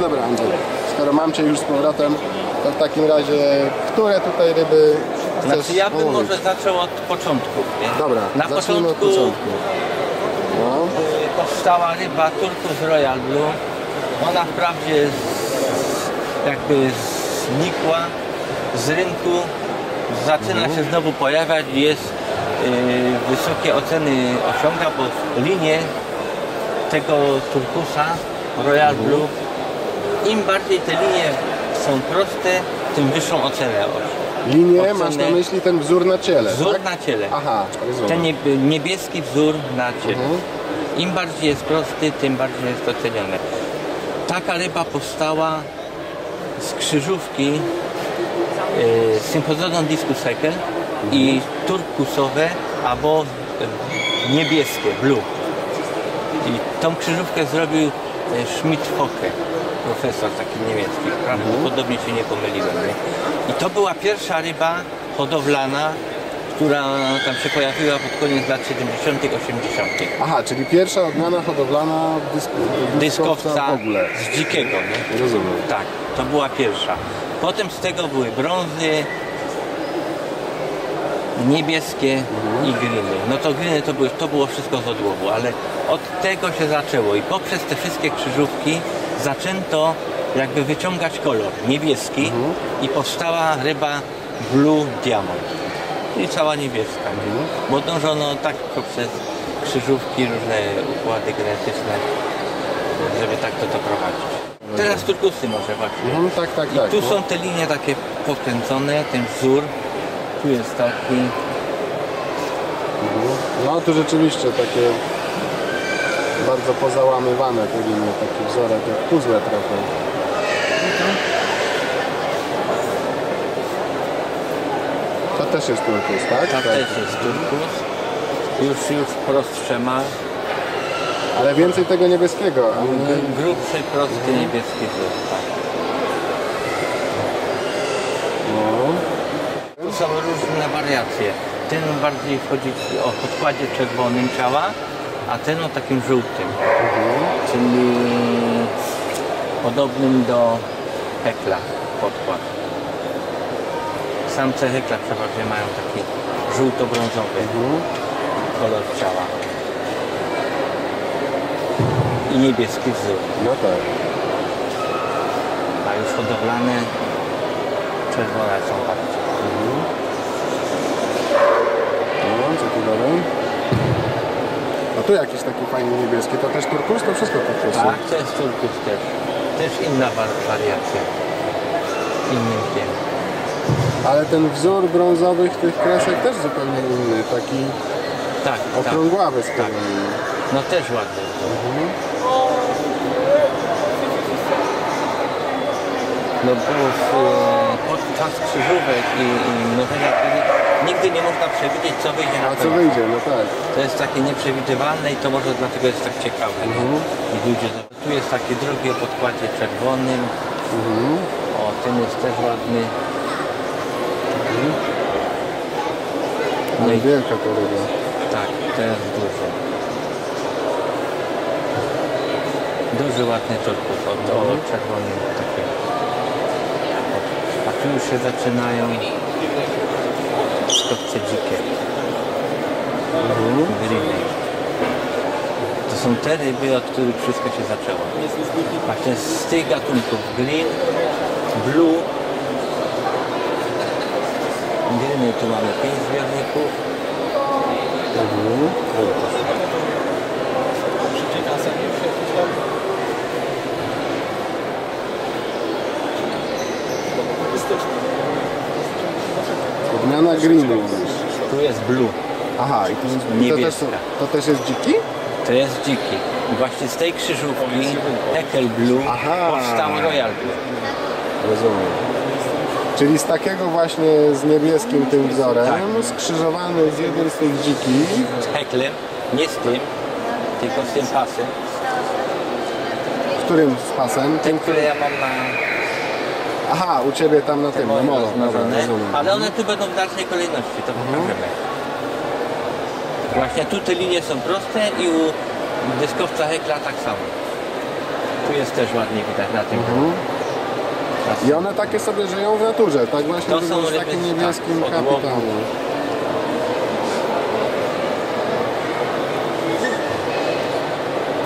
dobra Andrzej, skoro mam Cię już z powrotem, to w takim razie, które tutaj ryby chcesz Znaczy ja bym omówić? może zaczął od początku. Nie? Dobra, Na zacznijmy początku od początku. No, y, powstała ryba Turkus Royal Blue. Ona wprawdzie z, jakby znikła z rynku, zaczyna Mhm. się znowu pojawiać i jest y, wysokie oceny osiąga, bo linie tego turkusa Royal Mhm. Blue, im bardziej te linie są proste, tym wyższą ocenę linię Ocenę- masz na myśli ten wzór na ciele, Wzór tak? na ciele. Aha, rozumiem. Ten nieb- niebieski wzór na ciele. Mhm. Im bardziej jest prosty, tym bardziej jest doceniony. Taka ryba powstała z krzyżówki y, Sympozodon discus Cycle i turkusowe albo niebieskie, blue. I tą krzyżówkę zrobił y, Schmidt-Focke, profesor taki niemiecki. Prawdopodobnie się nie pomyliłem. Nie? I to była pierwsza ryba hodowlana, która tam się pojawiła pod koniec lat 70., 80. Aha, czyli pierwsza odmiana hodowlana dysk dyskowca w ogóle. z dzikiego. Nie? Rozumiem. Tak, to była pierwsza. Potem z tego były brązy, niebieskie i gliny. No to gliny to, były, to było wszystko z odłowu, ale od tego się zaczęło i poprzez te wszystkie krzyżówki zaczęto jakby wyciągać kolor niebieski i powstała ryba Blue Diamond. I cała niebieska. Nie? Bo dążono tak poprzez krzyżówki, różne układy genetyczne, żeby tak to doprowadzić. Teraz turkusy może właśnie. Mhm, tak, tak, tak. Tu no. są te linie takie pokręcone, ten wzór. Tu jest taki. No tu rzeczywiście takie bardzo pozałamywane te linie, taki wzorek jak puzzle trochę. To też jest turkus, tak? To też jest turkus. Już, już prostsze ma. Ale więcej tego niebieskiego, a nie... Gr- Grubszy, prosty, niebieski wzór. Tak. No. Tu są różne wariacje. Ten bardziej wchodzi o podkładzie czerwonym ciała, a ten o takim żółtym. Czyli podobnym do hekla podkład. Samce hekla przeważnie mają taki żółto-brązowy kolor ciała. I niebieski wzór. No tak. A już hodowlane czerwone są bardziej. No, co tu dalej? A tu jakiś taki fajny niebieski, to też turkus? To wszystko turkusy. Tak, to jest turkus też. Też inna wa- wariacja. Innym tiem. Ale ten wzór brązowych tych kresek też zupełnie inny, taki Tak, tak. okrągławy z kolei. No też ładny. No bo w, e, podczas krzyżówek i, i krzyży nigdy nie można przewidzieć co wyjdzie na A co wyjdzie? No tak. To jest takie nieprzewidywalne i to może dlatego jest tak ciekawe. nie? I ludzie, tu jest taki drugi o podkładzie czerwonym. O, ten jest też ładny. No i wielka to ryba. Tak, to jest duży. Duży, ładny turkus o, o czerwonym takim. A tu już się zaczynają skopce dzikie. Gliny. To są te ryby, od których wszystko się zaczęło. Właśnie z tych gatunków glin, blue, gliny tu mamy pięć zbiorników, Odmiana mówisz. tu jest blue. Aha, i to, jest, to, też, Niebieska. to też jest dziki? To jest dziki. I właśnie z tej krzyżówki Heckel Blue Aha. powstał Royal Blue. Rozumiem. Czyli z takiego właśnie z niebieskim tym wzorem, Tak. skrzyżowany z jednym z tych dzikich, Z Hecklem, nie z tym, tylko z tym pasem. którym z pasem? Ten, który ja mam na Aha, u Ciebie tam na tym, na molo. Dobra, rozmnożone, rozumiem. ale one tu będą w dalszej kolejności, to pokażemy. Właśnie tu te linie są proste i u dyskowca Heckla tak samo. Tu jest też ładnie widać na tym. Mhm. I one takie sobie żyją w naturze, tak właśnie To są z ryby, takim tak, niebieskim od łowu. kapitanem.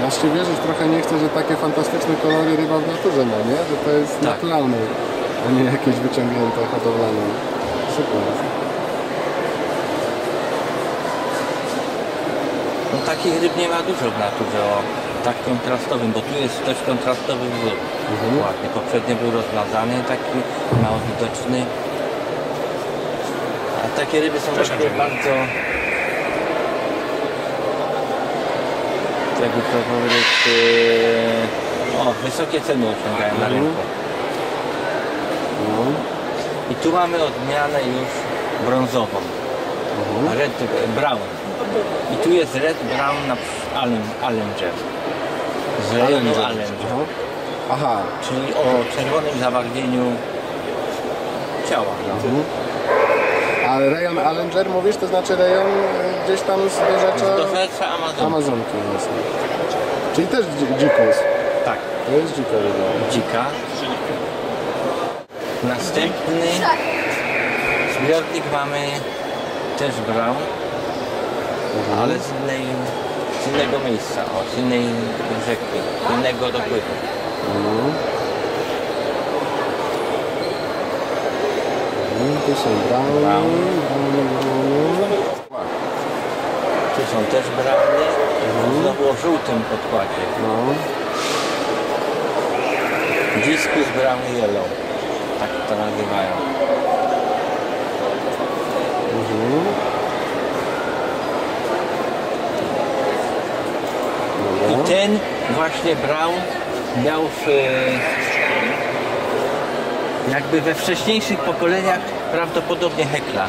Aż się wierzyć trochę nie chcę, że takie fantastyczne kolory ryba w naturze ma, nie? Że to jest Tak. naturalne, a nie jakieś wyciągnięte hodowlane. Super. No takich ryb nie ma dużo w naturze o tak kontrastowym, bo tu jest też kontrastowy wzór. Mhm. Ładny. Poprzednio był rozmazany, taki mało widoczny. A takie ryby są takie bardzo jakby to powiedzieć e, o, wysokie ceny osiągają na Mhm. rynku. No. I tu mamy odmianę już brązową. Mhm. Red Brown. I tu jest Red Brown na Allen, Allenger. Z rejonu Allenger. Allenger. Aha. Aha. Czyli o czerwonym zabarwieniu ciała. Mhm. A rejon Allenger mówisz, to znaczy rejon e, gdzieś tam z dorzecza. Amazonki jasne. Czyli też dzi- dzikus. Tak, To jest dzika ryba. dzika. Następny zbiornik mamy też Brown, ale z, innej, z innego miejsca, o, z innej rzeki, z innego dopływu. Mhm. Mhm, Tu są brownie, Brown. brownie, brownie. Tu są też brownie, znowu o żółtym podkładzie. No. Discus Brown Yellow, tak to nazywają. Mhm. I ten właśnie Brown miał w, jakby we wcześniejszych pokoleniach prawdopodobnie hekla.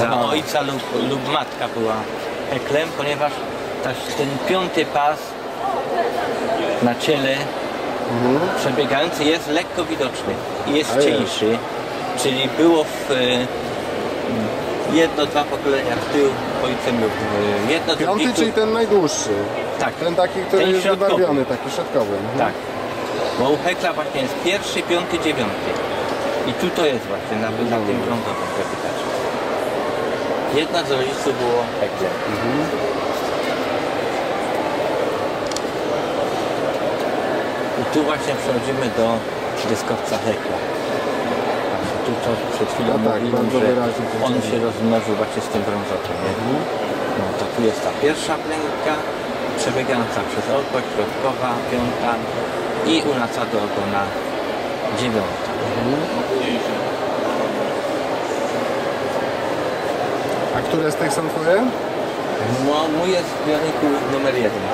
Za ojca lub, lub matka była heklem, ponieważ ten piąty pas na ciele Mhm. przebiegający jest lekko widoczny i jest A cieńszy, czyli było w e, jedno, dwa pokolenia w tył ojcem e, jedno, Piąty, czyli ten najdłuższy. Tak. Ten taki, który Ten jest środkowy. wybarwiony, taki środkowy. Mhm. Tak. Bo u Hekla właśnie jest pierwszy, piąty, dziewiąty. I tu to jest właśnie, na, na tym brązowym kapitacie. Jedna z rodziców było Heklem. I tu właśnie przechodzimy do dyskowca Hekla. Właśnie Tu to przed chwilą No tak, mówiłem, że on się rozmnożył właśnie z tym brązowym. nie? No to tu jest ta pierwsza plęka, przebiegająca przez oko, środkowa, piąta i u nas do ogona dziewiąta. A które z tych są twoje? No, mój jest w zbiorniku numer jeden.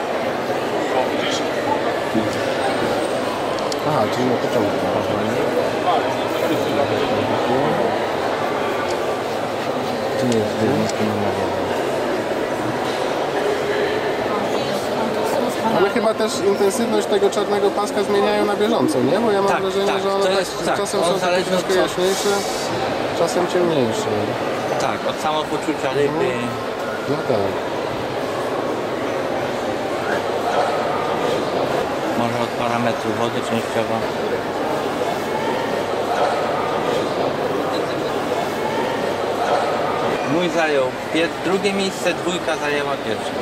Aha, czyli na początku. Tu jest numer jeden. Ale chyba też intensywność tego czarnego paska zmieniają na bieżąco, nie? Bo ja mam Tak, wrażenie, tak, że one tak, jest- tak, czasem są takie troszkę jaśniejsze, czasem ciemniejsze. Tak, od samopoczucia ryby. No tak. Może od parametru wody częściowo. Mój zajął drugie miejsce, dwójka zajęła pierwsze.